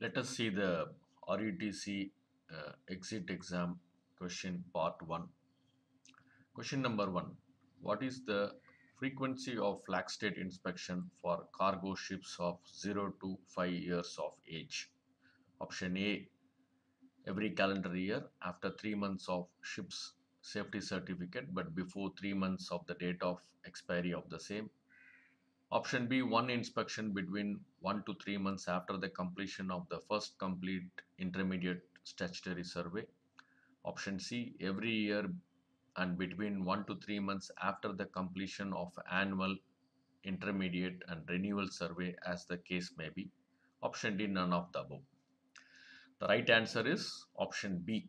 Let us see the RUTC uh, exit exam question part 1. Question number 1. What is the frequency of flag state inspection for cargo ships of 0 to 5 years of age? Option A. Every calendar year after 3 months of ship's safety certificate but before 3 months of the date of expiry of the same. Option B, one inspection between 1 to 3 months after the completion of the first complete intermediate statutory survey. Option C, every year and between 1 to 3 months after the completion of annual intermediate and renewal survey as the case may be. Option D, none of the above. The right answer is option B.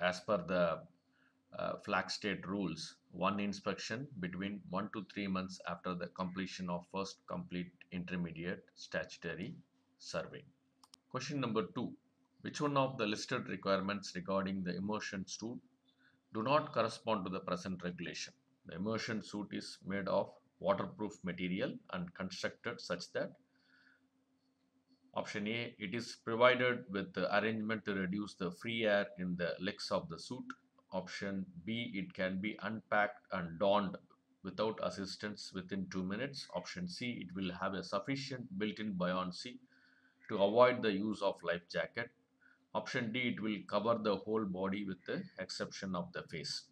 As per the uh, flag state rules, one inspection between 1 to 3 months after the completion of first complete intermediate statutory survey. Question number 2. Which one of the listed requirements regarding the immersion suit do not correspond to the present regulation? The immersion suit is made of waterproof material and constructed such that Option A, it is provided with the arrangement to reduce the free air in the legs of the suit Option B, it can be unpacked and donned without assistance within 2 minutes. Option C, it will have a sufficient built-in buoyancy to avoid the use of life jacket. Option D, it will cover the whole body with the exception of the face.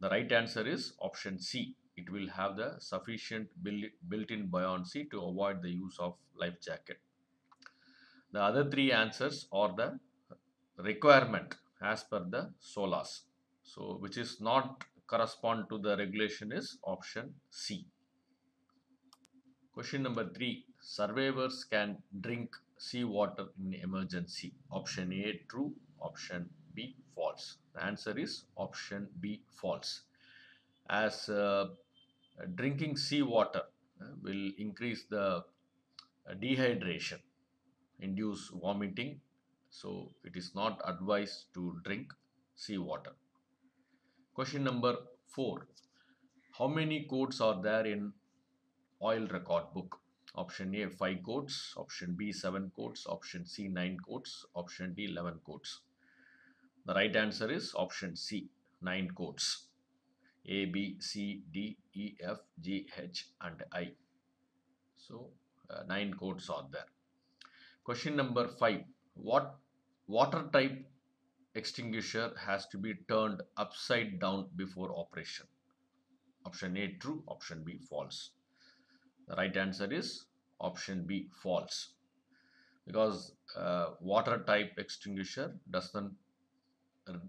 The right answer is option C. It will have the sufficient built-in buoyancy to avoid the use of life jacket. The other three answers are the requirement as per the SOLAS. So, which is not correspond to the regulation is option C. Question number 3. Survivors can drink seawater in emergency. Option A true, option B false. The answer is option B false. As uh, drinking seawater uh, will increase the uh, dehydration, induce vomiting so it is not advised to drink seawater. Question number 4. How many codes are there in oil record book? Option A 5 codes, option B 7 codes, option C 9 codes, option D 11 codes. The right answer is option C 9 codes. A, B, C, D, E, F, G, H and I. So uh, 9 codes are there. Question number 5 what water type extinguisher has to be turned upside down before operation? Option A true, option B false. The right answer is option B false because uh, water type extinguisher doesn't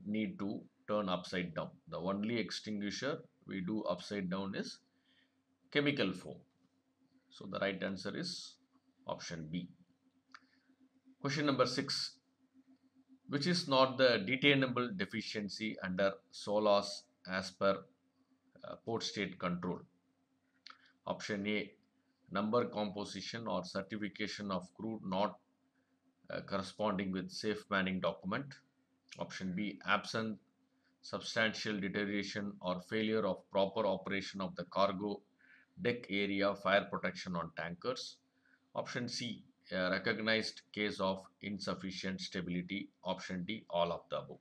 need to turn upside down. The only extinguisher we do upside down is chemical foam. So the right answer is option B. Question number 6. Which is not the detainable deficiency under SOLAS as per uh, port state control? Option A. Number composition or certification of crew not uh, corresponding with safe manning document. Option B. Absent substantial deterioration or failure of proper operation of the cargo deck area fire protection on tankers. Option C recognized case of insufficient stability option D all of the above.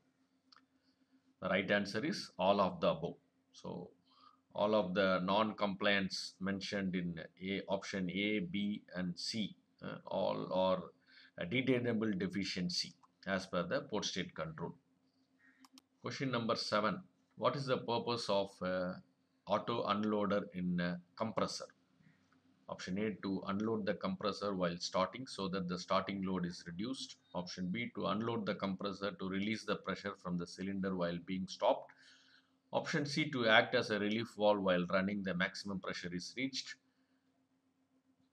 The right answer is all of the above. So all of the non-compliance mentioned in A option A B and C uh, all are detainable deficiency as per the port state control. Question number 7 what is the purpose of uh, auto unloader in compressor Option A to unload the compressor while starting so that the starting load is reduced. Option B to unload the compressor to release the pressure from the cylinder while being stopped. Option C to act as a relief valve while running the maximum pressure is reached.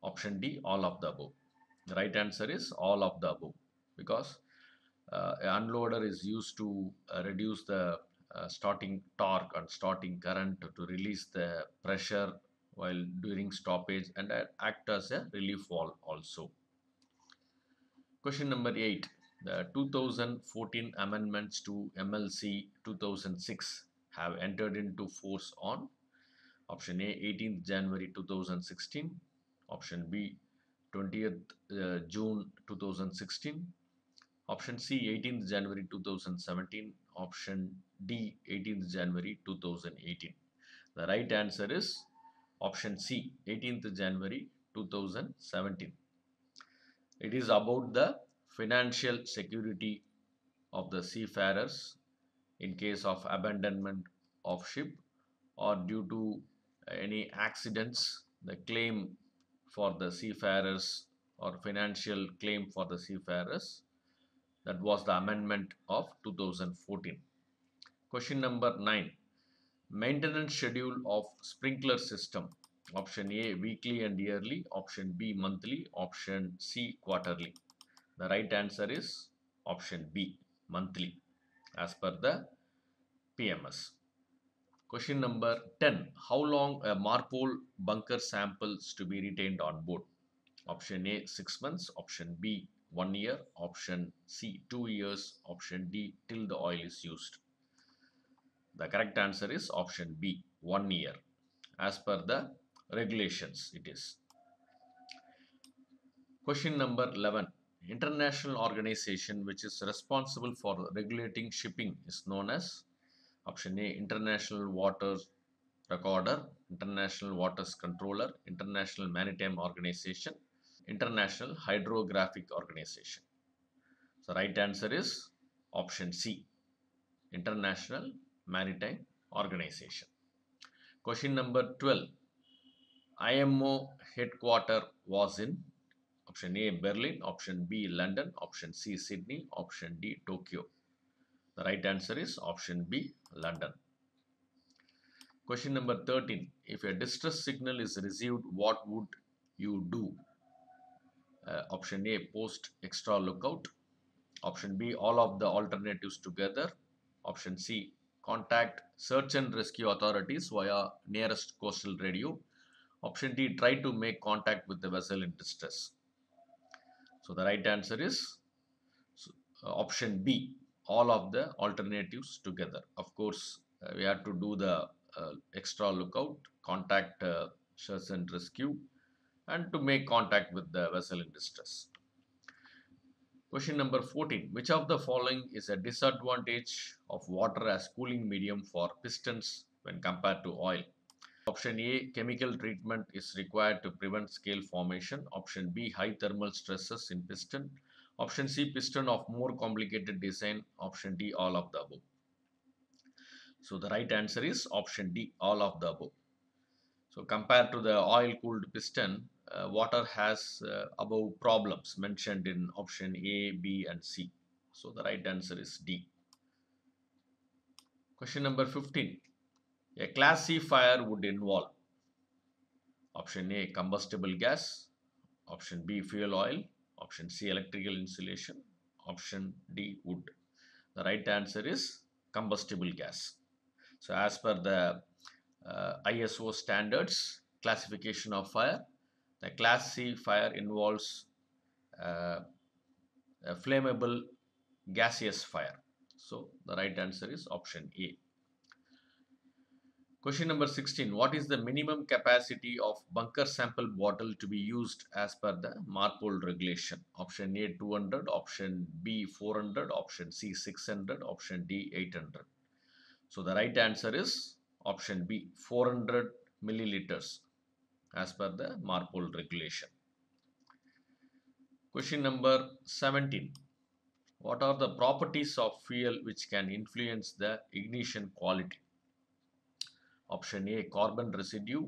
Option D all of the above. The right answer is all of the above because uh, an unloader is used to uh, reduce the uh, starting torque and starting current to release the pressure while during stoppage and act as a relief valve also. Question number 8. The 2014 amendments to MLC 2006 have entered into force on option A 18th January 2016, option B 20th uh, June 2016. Option C 18th January 2017. Option D 18th January 2018. The right answer is option C 18th January 2017. It is about the financial security of the seafarers in case of abandonment of ship or due to any accidents. The claim for the seafarers or financial claim for the seafarers that was the amendment of 2014 question number 9 maintenance schedule of sprinkler system. Option a weekly and yearly. Option b monthly. Option c quarterly. The right answer is option b monthly as per the pms Question number 10. How long a MARPOL bunker samples to be retained on board? Option A 6 months, option B 1 year, option C 2 years, option D till the oil is used. The correct answer is option B 1 year. As per the regulations it is. Question number 11. International organization which is responsible for regulating shipping is known as Option A International Waters Recorder, International Waters Controller, International Maritime Organization, International Hydrographic Organization. So right answer is option C International Maritime Organization. Question number 12. IMO headquarter was in option A Berlin, option B London, option C Sydney, option D Tokyo. The right answer is option B, London. Question number 13. If a distress signal is received, what would you do? Uh, option A, post extra lookout. Option B, all of the alternatives together. Option C, contact search and rescue authorities via nearest coastal radio. Option D, try to make contact with the vessel in distress. So the right answer is uh, option B, all of the alternatives together. Of course, uh, we have to do the uh, extra lookout, contact uh, search and rescue, and to make contact with the vessel in distress. Question number 14. Which of the following is a disadvantage of water as cooling medium for pistons when compared to oil? Option A. Chemical treatment is required to prevent scale formation. Option B. High thermal stresses in piston. Option C, piston of more complicated design. Option D, all of the above. So the right answer is option D, all of the above. So compared to the oil-cooled piston, uh, water has uh, above problems mentioned in option A, B and C. So the right answer is D. Question number 15. A class C fire would involve option A, combustible gas, option B, fuel oil, Option C electrical insulation. Option D wood. The right answer is combustible gas. So as per the uh, ISO standards classification of fire, the class C fire involves uh, a flammable gaseous fire. So the right answer is option A. Question number 16. What is the minimum capacity of bunker sample bottle to be used as per the MARPOL regulation? Option A 200, option B 400, option C 600, option D 800. So the right answer is option B 400 milliliters as per the MARPOL regulation. Question number 17. What are the properties of fuel which can influence the ignition quality? Option A carbon residue,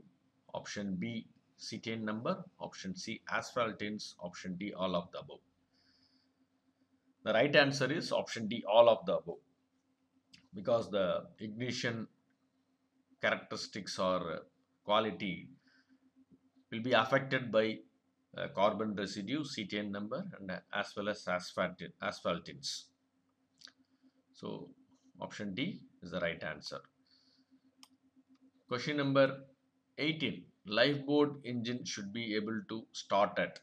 option B cetane number, option C asphaltenes, option D all of the above. The right answer is option D all of the above because the ignition characteristics or quality will be affected by uh, carbon residue, cetane number and uh, as well as asphaltenes. So option D is the right answer. Question number 18. Lifeboat engine should be able to start at.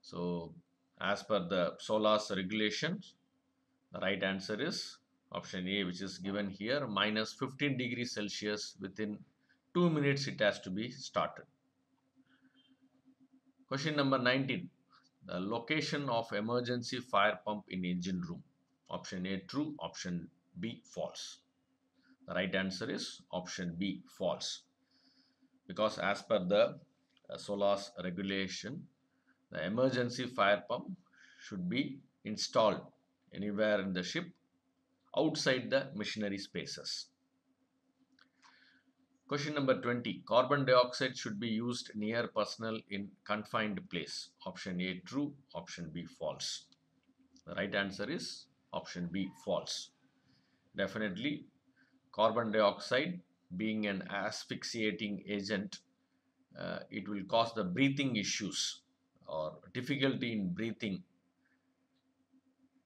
So, as per the SOLAS regulations, the right answer is option A, which is given here, minus 15 degrees Celsius within 2 minutes it has to be started. Question number 19. The location of emergency fire pump in engine room. Option A true, option B false. The right answer is option B false. Because as per the uh, SOLAS regulation, the emergency fire pump should be installed anywhere in the ship outside the machinery spaces. Question number 20. Carbon dioxide should be used near personnel in confined place. Option A true, option B false. The right answer is option B false. Definitely carbon dioxide being an asphyxiating agent, uh, it will cause the breathing issues or difficulty in breathing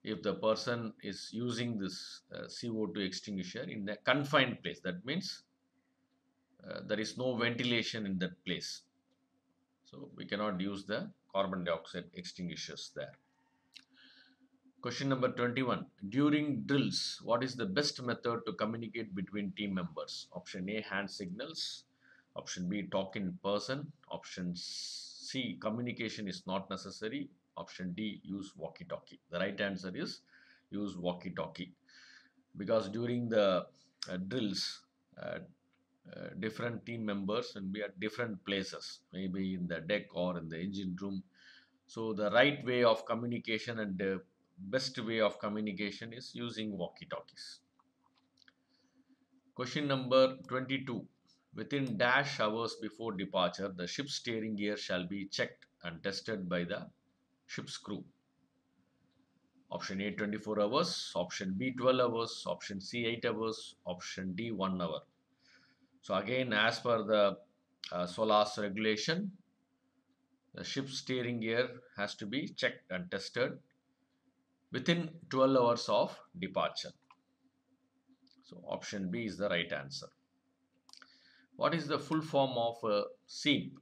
if the person is using this uh, CO2 extinguisher in a confined place. That means uh, there is no ventilation in that place. So we cannot use the carbon dioxide extinguishers there. Question number 21. During drills, what is the best method to communicate between team members? Option A, hand signals. Option B, talk in person. Option C, communication is not necessary. Option D, use walkie-talkie. The right answer is use walkie-talkie. Because during the uh, drills, uh, uh, different team members will be at different places, maybe in the deck or in the engine room. So the right way of communication and the best way of communication is using walkie-talkies. Question number 22. Within dash hours before departure, the ship's steering gear shall be checked and tested by the ship's crew. Option A 24 hours, option B 12 hours, option C 8 hours, option D 1 hour. So again, as per the uh, SOLAS regulation, the ship's steering gear has to be checked and tested within 12 hours of departure. So option B is the right answer. What is the full form of a SEEMP?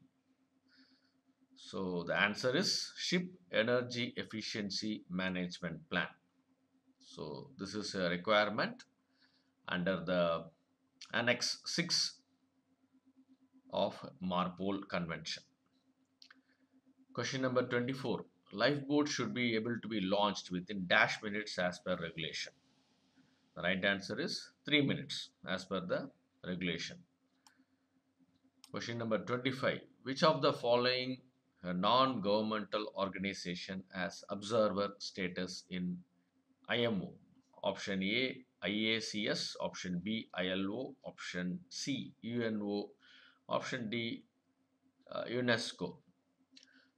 So the answer is Ship Energy Efficiency Management Plan. So this is a requirement under the Annex 6 of MARPOL Convention. Question number 24. Lifeboat should be able to be launched within dash minutes as per regulation. The right answer is 3 minutes as per the regulation. Question number 25. Which of the following non-governmental organization as observer status in IMO? Option A IACS, option B ILO, option C UNO, option D uh, UNESCO.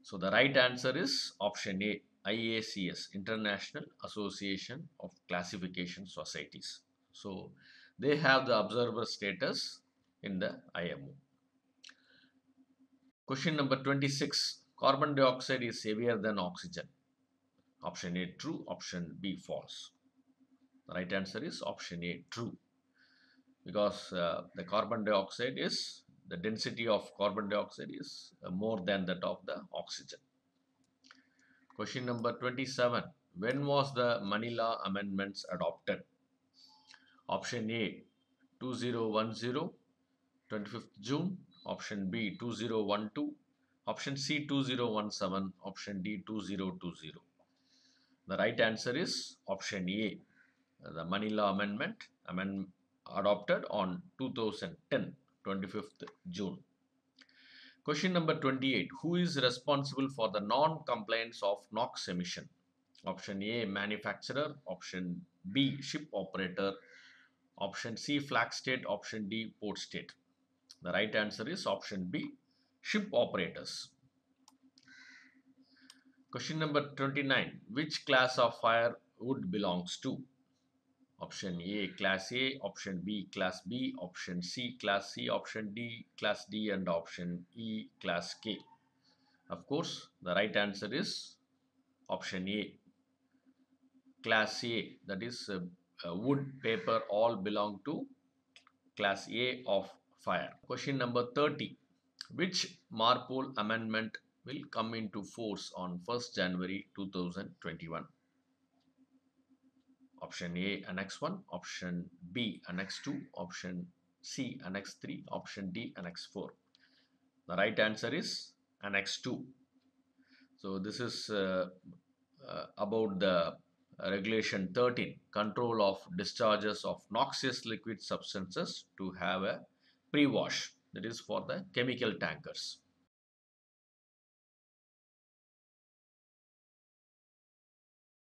So the right answer is option A IACS International Association of Classification Societies. So they have the observer status in the IMO. Question number 26. Carbon dioxide is heavier than oxygen. Option A true, option B false. The right answer is option A true because uh, the carbon dioxide is the density of carbon dioxide is uh, more than that of the oxygen. Question number 27. When was the Manila Amendments adopted? Option A 2010 25th June. Option B 2012. Option C 2017. Option D 2020. The right answer is option A the Manila Amendment amend, adopted on 2010, 25th June. Question number 28. Who is responsible for the non-compliance of NOx emission? Option A, manufacturer. Option B, ship operator. Option C, flag state. Option D, port state. The right answer is option B, ship operators. Question number 29. Which class of fire wood belongs to? option A class A, option B class B, option C class C, option D class D and option E class K. Of course, the right answer is option A class A that is uh, uh, wood, paper all belong to class A of fire. Question number 30. Which MARPOL amendment will come into force on 1st January 2021? option A annex 1 option B annex 2 option C annex 3 option D annex 4 the right answer is annex 2 So this is uh, uh, about the regulation 13 control of discharges of noxious liquid substances to have a pre-wash that is for the chemical tankers